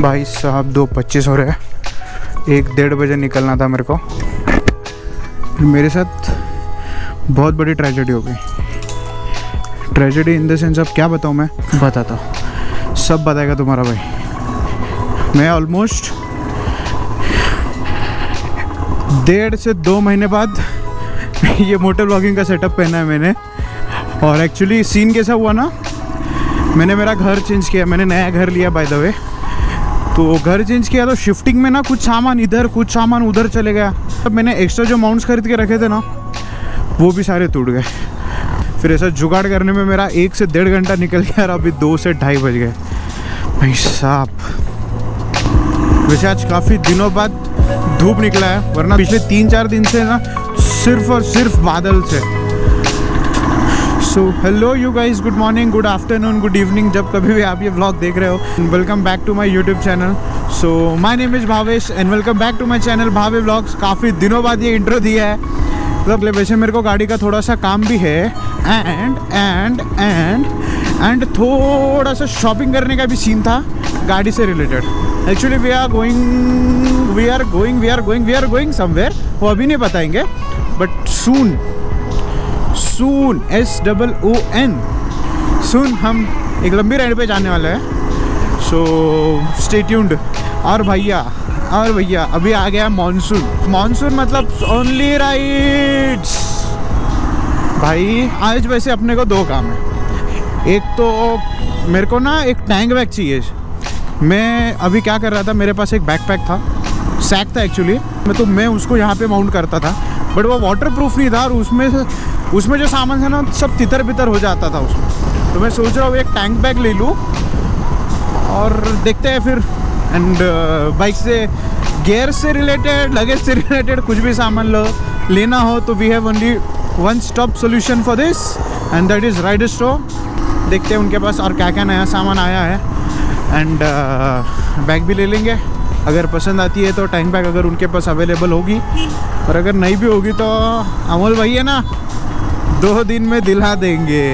भाई साहब दो पच्चीस हो रहे हैं। एक डेढ़ बजे निकलना था मेरे को। मेरे साथ बहुत बड़ी ट्रेजेडी हो गई। ट्रेजेडी इन द सेंस अब क्या बताऊँ मैं? बताता हूँ। सब बताएगा तुम्हारा भाई। मैं ऑलमोस्ट डेढ़ से दो महीने बाद ये मोटर ब्लॉगिंग का सेटअप पहना है मैंने। और एक्चुअली सीन कैसा हुआ ना मैंने मेरा घर चेंज किया मैंने नया घर लिया बाय द वे तो घर चेंज किया तो शिफ्टिंग में ना कुछ सामान इधर, कुछ सामान उधर चले गया। तब मैंने एक्स्ट्रा जो माउंट्स खरीद के रखे थे ना, वो भी सारे टूट गए। फिर ऐसा जुगाड़ करने में मेरा एक से डेढ़ घंटा निकल गया और अभी दो से ढाई बज गए। भाई साहब, वैसे आज काफ़ी दिनों बाद धूप निकला है, वरना पिछले तीन चार दिन से ना सिर्फ़ और सिर्फ़ बादल से so hello you guys good morning good afternoon good evening जब कभी भी आप ये ब्लॉग देख रहे हो welcome back to my YouTube channel so my name is Bhavesh and welcome back to my channel Bhave blogs काफ़ी दिनों बाद ये इंट्रो दिया है। मतलब वैसे मेरे को गाड़ी का थोड़ा सा काम भी है एंड एंड एंड एंड थोड़ा सा शॉपिंग करने का भी सीन था गाड़ी से related actually we are going we are going we are going we are going somewhere वो अभी नहीं बताएँगे but soon soon S double O N soon हम एक लंबी राइड पे जाने वाले हैं। सो स्टे ट्यून्ड और भैया और भैया, अभी आ गया मानसून मानसून मतलब ओनली राइड्स भाई, आज वैसे अपने को दो काम है। एक तो मेरे को ना एक टैंक बैग चाहिए। मैं अभी क्या कर रहा था, मेरे पास एक बैकपैक था। सैक था एक्चुअली मैं तो मैं उसको यहाँ पे माउंट करता था। बट वो वाटर प्रूफ नहीं था और उसमें उसमें जो सामान था ना, सब तितर बितर हो जाता था उसमें। तो मैं सोच रहा हूँ एक टैंक बैग ले लूँ और देखते हैं फिर। एंड बाइक से गेयर से रिलेटेड लगेज से रिलेटेड कुछ भी सामान लो, लेना हो तो we have only one stop solution for this and that is ride store देखते हैं उनके पास और क्या क्या नया सामान आया है। एंड बैग भी ले लेंगे। अगर पसंद आती है तो टैंक बैग अगर उनके पास अवेलेबल होगी। और अगर नहीं भी होगी तो अमोल भाई है ना दो दिन में दिला देंगे।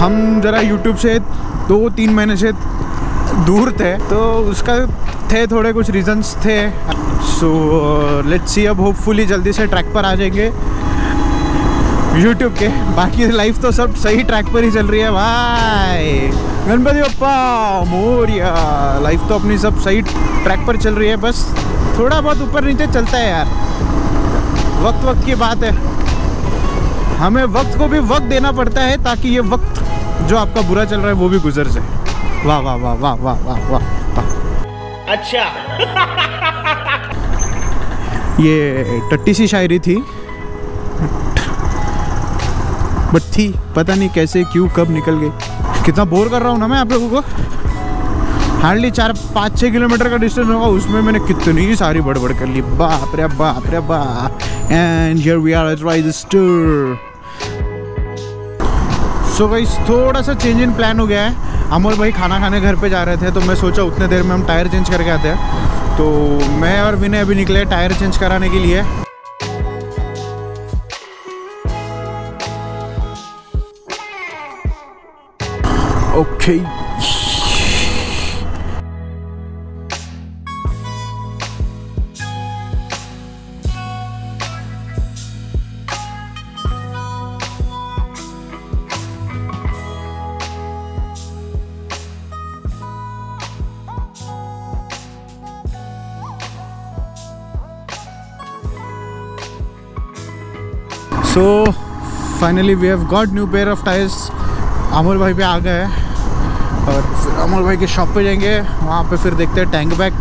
हम ज़रा YouTube से दो तीन महीने से दूर थे तो उसका थे थोड़े कुछ रीजंस थे। सो लेट्स सी अब होपफुली जल्दी से ट्रैक पर आ जाएँगे। यूट्यूब के। बाकी लाइफ तो सब सही ट्रैक पर ही चल रही है भाई। गणपति बप्पा मोरिया। लाइफ तो अपनी सब सही ट्रैक पर चल रही है बस थोड़ा बहुत ऊपर नीचे चलता है यार। वक्त वक्त की बात है। हमें वक्त को भी वक्त देना पड़ता है ताकि ये वक्त जो आपका बुरा चल रहा है वो भी गुजर जाए। वाह वाह वाह वाह वाह वाह वाह वाह। अच्छा। ये टट्टी सी शायरी थी। बट थी पता नहीं कैसे, क्यों, कब निकल गई। कितना बोर कर रहा हूँ ना मैं आप लोगों को। हार्डली चार, पाँच छः किलोमीटर का डिस्टेंस होगा, उसमें मैंने कितनी सारी बड़बड़ कर ली। बाप रे बाप रे, बाप। And here we are store so भाई थोड़ा सा चेंज इन प्लान हो गया है। अमोल भाई खाना खाने घर पे जा रहे थे तो मैं सोचा उतने देर में हम टायर चेंज करके आते हैं। तो मैं और विनय अभी निकले टायर चेंज कराने के लिए। Okay so finally we have got new pair of tyres Amol भाई पे आ गए अमोल भाई के शॉप पे जाएँगे। वहाँ पे फिर देखते हैं टैंक बैग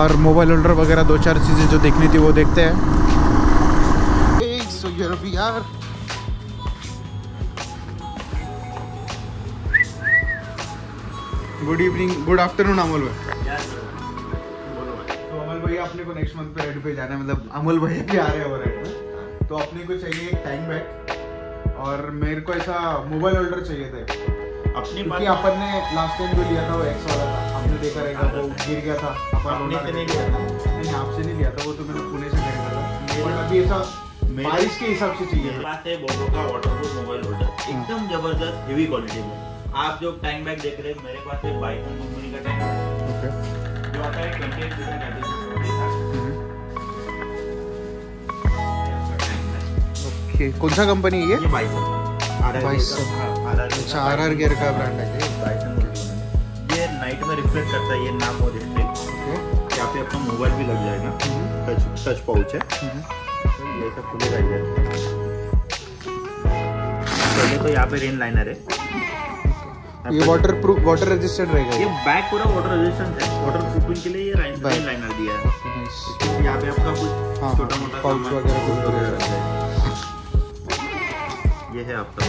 और मोबाइल होल्डर वगैरह दो चार चीज़ें जो देखनी थी वो देखते हैं। Good evening good afternoon Amol भाई। तो अमोल भाई अपने को नेक्स्ट मंथ पे रेड पे जाना है मतलब अमोल भाई भी आ रहे हैं रेड में तो अपने को चाहिए एक टैंक बैग और मेरे को ऐसा मोबाइल होल्डर चाहिए थे। क्योंकि अपन ने लास्ट टाइम जो लिया था वो एक्स वाला था। आपने देखा रहेगा वो गिर गया था। अपन लोनार नहीं लिया थे। नहीं आपसे नहीं लिया था वो तो मैंने पुणे से खरीदा था। बट अभी ऐसा बारिश के हिसाब से चाहिए पास है बोबो का वाटरप्रूफ मोबाइल होल्डर एकदम ज़बरदस्त हेवी क्वालिटी में आप जो टाइम बैग देख रहे हैं मेरे पास है बाइकन कंपनी का बैग जो आता है 28 लीटर कैपेसिटी के ओके कौन सा कंपनी है ये? Bison Bison. अच्छा आर आर गियर का ब्रांड है ये। नाइट में रिफ्लेक्ट करता है ये नाम और स्ट्रिप यहाँ पे अपना मोबाइल भी लग जाएगा। टच टच पाउच है। ये सब खुलेगा इधर पहले तो यहाँ पे रेन लाइनर है। ये वाटर प्रूफ वाटर रेजिस्टेंट रहेगा ये ये। बैग पूरा वाटर रेजिस्टेंट है। वाटर प्रूफिंग के लिए ये रेन लाइनर दिया है। यहाँ पे आपका कुछ छोटा मोटा वगैरह वगैरह। ये है आपका।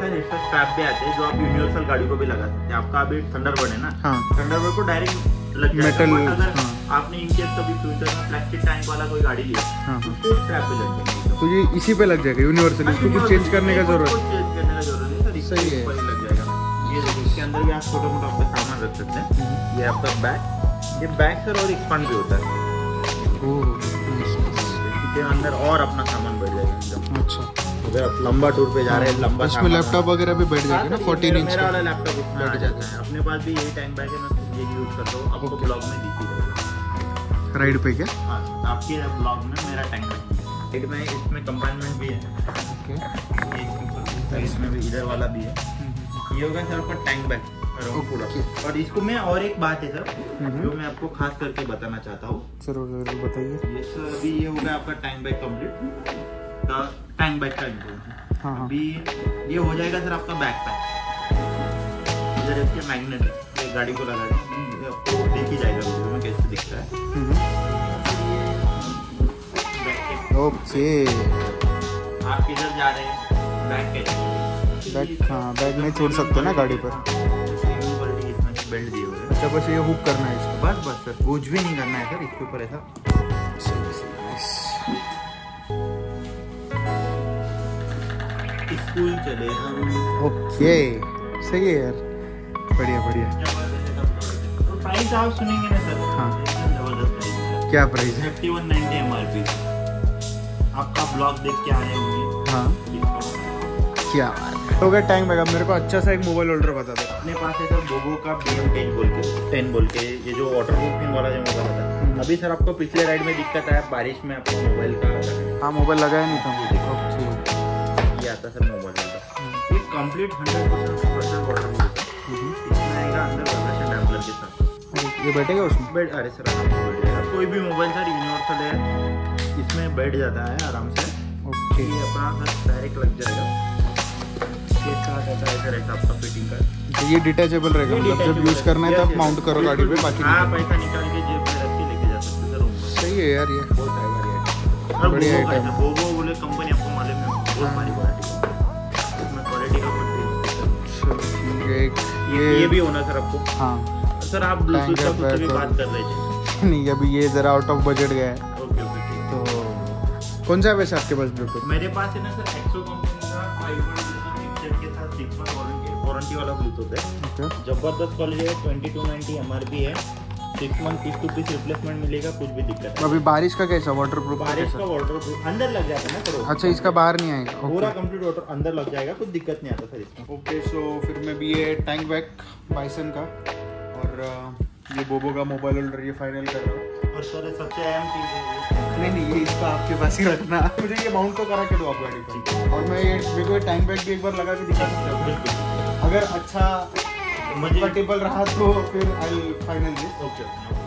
इसके साथ एक्स्ट्रा स्ट्रैप भी आते हैं जो आप यूनिवर्सल गाड़ी को भी लगा सकते हैं। आपका अभी थंडरबर्ड है ना? हाँ। थंडरबर्ड को डायरेक्ट लग जाएगा। अगर हाँ। आपने इनकेस कभी फ्यूचर में प्लास्टिक टैंक वाला कोई गाड़ी लिया हाँ। हाँ तो स्ट्रैप पे लग जाएगा। तो ये इसी पे लग जाएगा यूनिवर्सल इसको कुछ चेंज करने का ज़रूरत चेंज करने का ज़रूरत नहीं सर इसके सही है। लग जाएगा। ये देखिए इसके अंदर भी आप छोटा मोटा अपना सामान रख सकते हैं। ये आपका बैग ये बैग सर और एक्सपांड भी होता है। ओह इसके अंदर और अपना सामान आप लंबा टूर पे जा रहे हैं लंबा इसमें लैपटॉप वगैरह भी बैठ जाएगा ना हाँ, तो 14 इंच मेरा का वाला लैपटॉप इसमें बैठ जाता जाता है। अपने पास भी यही टैंक बैग है मैं ये यूज़ करता हूँ। आपको ब्लॉग में दिखी जाएगा राइड पे क्या? हाँ आपके ब्लॉग में मेरा टैंक बैग साइड में इसमें कंपार्टमेंट भी है। है, इसमें भी इधर वाला भी है। ये होगा सर आपका टैंक बैग Okay. और इसको मैं और एक बात है सर। जो मैं आपको खास करके बताना चाहता हूँ। ज़रूर ज़रूर बताइए। ये सर अभी ये होगा आपका tank bag complete tank bag का इंपोर्टेंट हाँ हाँ। अभी ये हो जाएगा सर आपका बैक पैक इधर इसके मैग्नेट है गाड़ी को लगा आपको देख ही जाएगा वीडियो में कैसे दिखता है। हम्म। बैक के। ओके। आप किधर जा रहे हैं? बैक के। बैग हाँ बैग नहीं छोड़ सकते ना गाड़ी पर। बेल्ट दिए हुए अच्छा बस ये हुक करना है इसको। बस बस सर। कुछ भी नहीं करना है सर इसके ऊपर ऐसा। स्कूल चले हम। ओके सही है यार। बढ़िया बढ़िया। तो प्राइस आप सुनेंगे ना सर? हाँ। प्राइस क्या प्राइस है? Thirty one ninety M R P आपका ब्लॉग देख के आए होंगे। हाँ। क्या तो क्या टाइम बैग मेरे। को अच्छा सा एक मोबाइल होल्डर बता दो। अपने पास है सर बोबो का बी एम टेन बोल के। टेन बोल के। ये जो वाटर प्रूफिंग वाला जो मोबाइल था हम्म। अभी सर आपको पिछले राइड में दिक्कत आया बारिश में आपको मोबाइल का। हाँ मोबाइल लगाया नहीं था। ओके आता सर मोबाइल का ये complete hundred percent percent water हम्म। आएगा अंदर वाइब्रेशन डैम्पलर के साथ अरे, ये बैठेगा उसमें? बैठ अरे सर आराम से बैठ जाएगा कोई भी मोबाइल सर यूनिवर्सल है इसमें बैठ जाता है आराम से. ओके ये अपना सर डायरेक्ट लग जाएगा. ये साथ आता है सर ऐसा आपका फिटिंग का. तो ये डिटैचेबल रहेगा मतलब जब यूज़ करना है तब माउंट करो गाड़ी पे बाकी हाँ पैसा निकाल के जेब में रख के लेके जा सकते हैं सर सही है यार ये। बहुत बढ़िया का item है बोले कंपनी आपको मालूम है बहुत ये ये भी होना सर आपको। हाँ। सर आप ब्लूटूथ का कुछ भी बात कर रहे थे नहीं अभी ये जरा आउट ऑफ़ बजट गया है। ओके ओके तो कौन सा वैसे आपके पास ब्लूटूथ मेरे पास है ना सर एक्सो कंपनी का 5.1 के साथ सिक्स मंथ वारंटी वाला ब्लूटूथ है। ज़बरदस्त क्वालिटी है twenty two ninety M R P है। Six month piece to piece replacement मिलेगा कुछ भी दिक्कत है अभी बारिश का कैसा? वाटर प्रूफ बारिश का वाटर प्रूफ अंदर लग जाता है ना अच्छा इसका बाहर नहीं आएगा। पूरा ओके कंप्लीट वाटर अंदर लग जाएगा कुछ दिक्कत नहीं आता सर इसमें। ओके सो फिर मैं भी ये टैंक बैग बाइसन का और ये बोबो का मोबाइल होल्डर ये फाइनल कर रहा हूँ। और सर सबसे अहम चीज़ है नहीं नहीं ये इसका आपके पास ही रखना। मुझे ये माउंट तो करा के दो आप गाड़ी पर। और मैं ये मेरे को टैंक बैग भी एक बार लगा के दिखा सकता हूँ? अगर अच्छा कंफर्टेबल रहा तो फिर आई फाइनल ओके